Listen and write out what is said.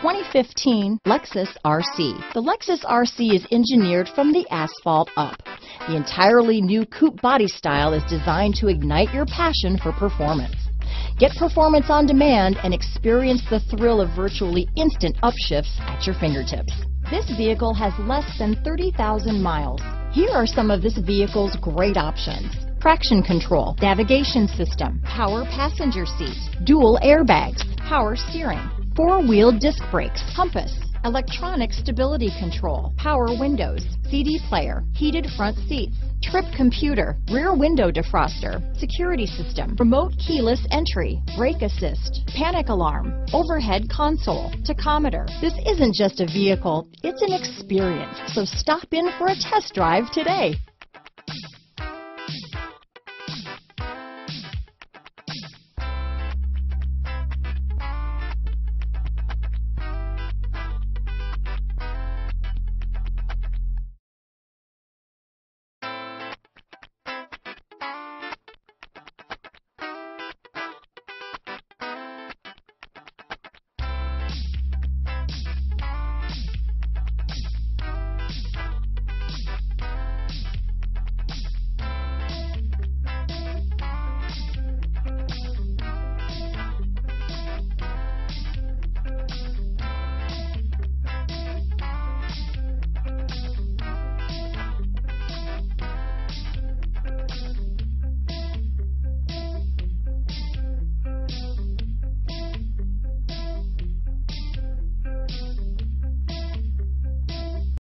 2015 Lexus RC. The Lexus RC is engineered from the asphalt up. The entirely new coupe body style is designed to ignite your passion for performance. Get performance on demand and experience the thrill of virtually instant upshifts at your fingertips. This vehicle has less than 30,000 miles. Here are some of this vehicle's great options traction control, navigation system, power passenger seat, dual airbags, power steering, four-wheel disc brakes, compass, electronic stability control, power windows, CD player, heated front seats, trip computer, rear window defroster, security system, remote keyless entry, brake assist, panic alarm, overhead console, tachometer. This isn't just a vehicle, it's an experience. So stop in for a test drive today.